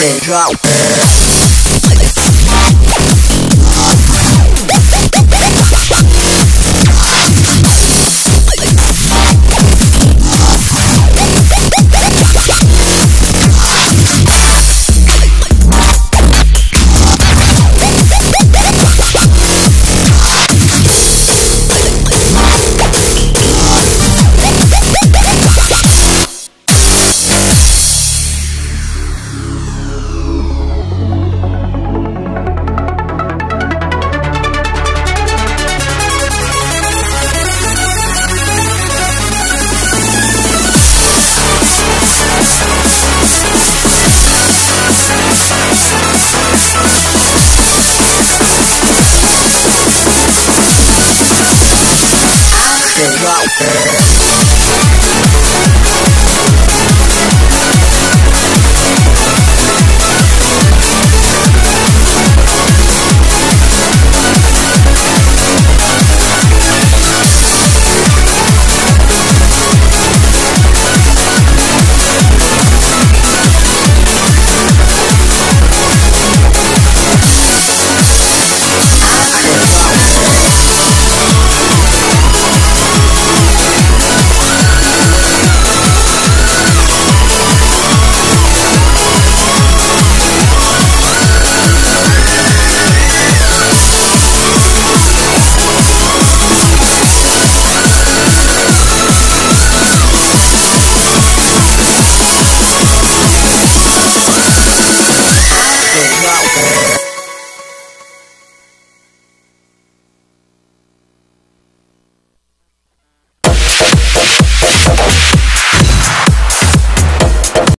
Central. Tchau.